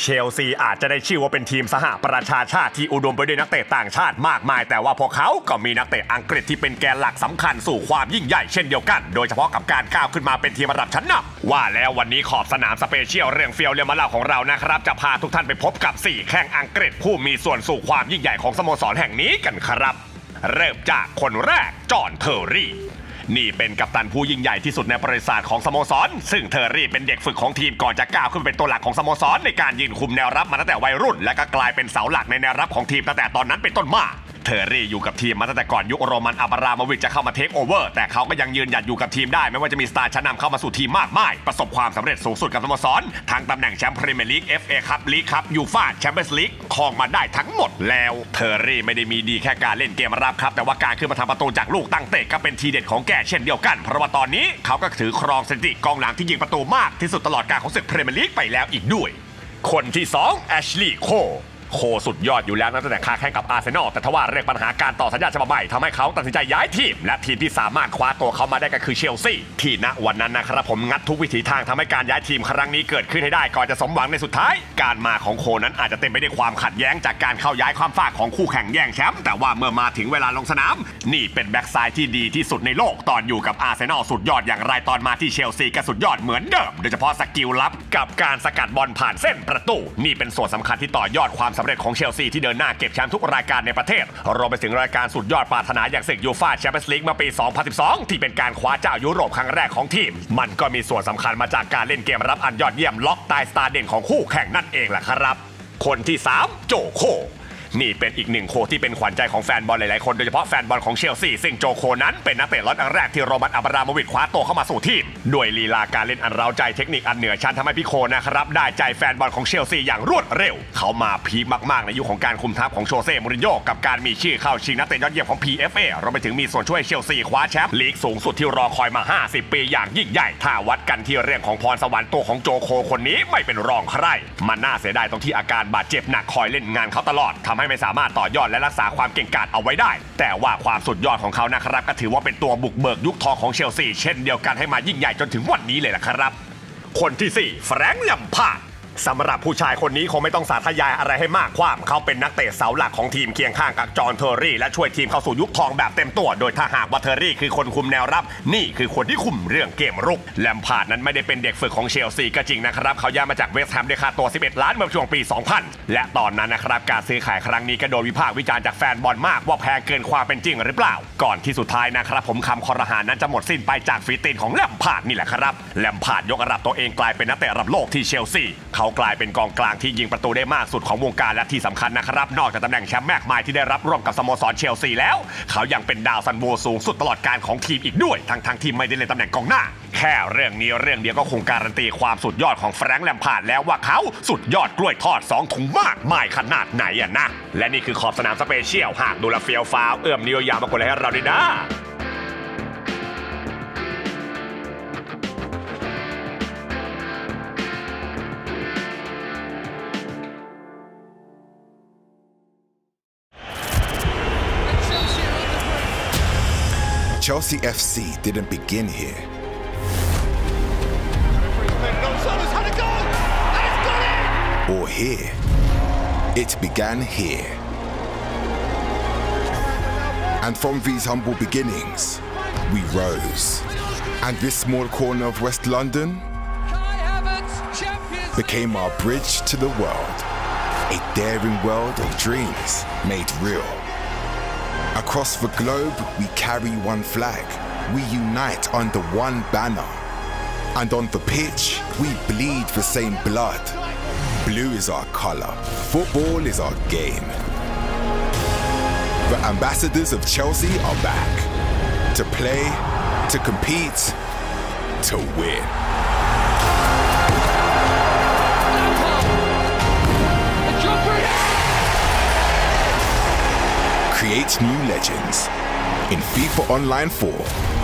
เชลซีอาจจะได้ชื่อว่าเป็นทีมสหประชาชาติที่อุดมไปด้วยนักเตะต่างชาติมากมาย แต่ว่าพวกเขาก็มีนักเตะอังกฤษที่เป็นแกนหลักสำคัญสู่ความยิ่งใหญ่เช่นเดียวกัน โดยเฉพาะกับการก้าวขึ้นมาเป็นทีมระดับชั้นนำว่าแล้ววันนี้ขอบสนาม Special เรื่องเฟี้ยวเรามาเล่าของเรานะครับ จะพาทุกท่านไปพบกับ 4 แข้งอังกฤษผู้มีส่วนสู่ความยิ่งใหญ่ของสโมสรแห่งนี้กันครับ เริ่มจากคนแรกจอห์นเทอร์รี่ นี่เป็นกัปตันผู้ยิ่งใหญ่ที่สุดในประวัติศาสตร์ของสโมสร ซึ่งเทอร์รี่เป็นเด็กฝึกของทีมก่อนจะก้าวขึ้นเป็นตัวหลักของสโมสร ในการยืนคุมแนวรับมาตั้งแต่วัยรุ่น และก็กลายเป็นเสาหลักในแนวรับของทีมตั้งแต่ตอนนั้นเป็นต้นมา เทอร์รี่อยู่กับทีมมาตั้งแต่ก่อนยุคโรมันอับรามวิชจะเข้ามาเทคโอเวอร์แต่เขาก็ยังยืนหยัดอยู่กับทีมได้ ไม่ว่าจะมีสตาร์ชั้นนำเข้ามาสู่ทีมมากมาย ประสบความสำเร็จสูงสุดกับสโมสรทั้งตำแหน่งแชมป์พรีเมียร์ลีก FA คัพลีกคัพยูฟ่าแชมเปี้ยนส์ลีกครองมาได้ทั้งหมดแล้วเทอร์รี่ไม่ได้มีดีแค่การเล่นเกมรับครับแต่ว่าการขึ้นมาทำประตูจากลูกตั้งเตะก็เป็นทีเด็ดของแกเช่นเดียวกัน เพราะว่าตอนนี้เขาก็ถือครองสถิติกองหลังที่ยิงประตูมากที่สุดตลอดกาลของศึกพรีเมียร์ลีกไปแล้วอีกด้วย คนที่2แอชลีย์โคล โคลสุดยอดอยู่แล้วนะตั้งแต่ค้าแข้งกับอาร์เซนอลแต่ทว่าเรื่องปัญหาการต่อสัญญาฉบับใหม่ทำให้เขาตัดสินใจย้ายทีม และทีมที่สามารถคว้าตัวเขามาได้ก็คือเชลซีที่ณวันนั้นนะครับผมงัดทุกวิถีทางทำให้การย้ายทีมครั้งนี้เกิดขึ้นให้ได้ก่อนจะสมหวังในสุดท้าย การมาของโคลนั้นอาจจะเต็มไปด้วยความขัดแย้งจากการเข้าย้ายความฝากของคู่แข่งแย่งแชมป์แต่ว่าเมื่อมาถึงเวลาลงสนาม นี่เป็นแบ็กซ้ายที่ดีที่สุดในโลกตอนอยู่กับอาร์เซนอลสุดยอดอย่างไรตอนมาที่เชลซีก็สุดยอดเหมือนเดิมโดยเฉพาะ skill ลับกับการสกัดบอลผ่านเส้นประตู นี่เป็นส่วนสำคัญที่ต่อยอดความสำเร็จของเชลซีที่เดินหน้าเก็บแชมป์ทุกรายการในประเทศ รวมไปถึงรายการสุดยอดปรารถนาอย่างศึกยูฟ่าแชมเปี้ยนส์ลีกเมื่อปี 2012 ที่เป็นการคว้าเจ้ายุโรปครั้งแรกของทีม มันก็มีส่วนสำคัญมาจากการเล่นเกมรับอันยอดเยี่ยมล็อกตายสตาร์เด่นของคู่แข่งนั่นเองแหละครับ คนที่ 3 โจโคล นี่เป็นอีกหนึ่งโคลที่เป็นขวัญใจของแฟนบอลหลาย ๆ คนโดยเฉพาะแฟนบอลของเชลซีซึ่งโจโคลนั้นเป็นนักเตะล็อตอันแรกที่โรมันอับราโมวิชคว้าตัวเข้ามาสู่ทีมด้วยลีลาการเล่นอันเร้าใจเทคนิคอันเหนือชั้นทำให้พี่โคนะครับได้ใจแฟนบอลของเชลซีอย่างรวดเร็ว เขามาพีคมาก ๆ ในยุคของการคุมทัพของโชเซ่มูรินโญ่กับการมีชื่อเข้าชิงนักเตะยอดเยี่ยมของ PFA รวมไปถึงมีส่วนช่วยเชลซีคว้าแชมป์ลีกสูงสุดที่รอคอยมา 50 ปีอย่างยิ่งใหญ่ถ้าวัดกันที่เรื่องของพรสวรรค์ตัวของโจโคคนนี้ไม่เป็นรองใคร มันน่าเสียดายตรงที่อาการบาดเจ็บหนักคอยเล่นงานเขาตลอดทำให้ไม่สามารถต่อยอดและรักษาความเก่งกาจเอาไว้ได้ แต่ว่าความสุดยอดของเขานะครับก็ถือว่าเป็นตัวบุกเบิกยุคทองของเชลซีเช่นเดียวกันให้มายิ่งใหญ่จนถึงวันนี้เลยละครับ คนที่4แฟรงค์ลัมพาร์ด สำหรับผู้ชายคนนี้คงไม่ต้องสาธยายอะไรให้มากความเขาเป็นนักเตะเสาหลักของทีมเคียงข้างกับจอห์นเทอร์รี่และช่วยทีมเข้าสู่ยุคทองแบบเต็มตัว โดยถ้าหากว่าเทอร์รี่คือคนคุมแนวรับ นี่คือคนที่คุมเรื่องเกมรุกแลมพาร์ดนั้นไม่ได้เป็นเด็กฝึกของเชลซีก็จริงนะครับเขาย้ายมาจากเวสต์แฮมด้วยค่าตัว 11 ล้านเมื่อช่วงปี 2000 และตอนนั้นนะครับการซื้อขายครั้งนี้ก็โดนวิพากษ์วิจารณ์จากแฟนบอลมากว่าแพงเกินความเป็นจริงหรือเปล่า ก่อนที่สุดท้ายนะครับผมคำครหานั้นจะหมดสิ้นไปจากฝีตีนของแลมพาร์ดนี่แหละครับแลมพาร์ดยกระดับตัวเองกลายเป็นนักเตะระดับโลกที่เชลซีเขากลายเป็นกองกลางที่ยิงประตูได้มากสุดของวงการและที่สำคัญนะครับ นอกจากตำแหน่งแชมป์มากมายที่ได้รับร่วมกับสโมสรเชลซีแล้ว เขายังเป็นดาวซัลโวสูงสุดตลอดกาลของทีมอีกด้วย ทั้งที่ไม่ได้เล่นตำแหน่งกองหน้า แค่เรื่องนี้เรื่องเดียวก็คงการันตีความสุดยอดของแฟรงค์แลมพาร์ดแล้วว่าเขาสุดยอดกล้วยทอด 2 ถุงมากมายขนาดไหนอะนะและนี่คือขอบสนาม Special หากดูแล้วเฟี้ยวฟ้าวเอื้อมนิ้วยาวมากดไลค์ให้เราด้วยนะ Chelsea FC didn't begin here. Or here. It began here. And from these humble beginnings, we rose. And this small corner of West London became our bridge to the world. A daring world of dreams made real. Across the globe, we carry one flag. We unite under one banner. And on the pitch, we bleed the same blood. Blue is our color. Football is our game. The ambassadors of Chelsea are back. To play, to compete, to win. Create new legends in FIFA Online 4.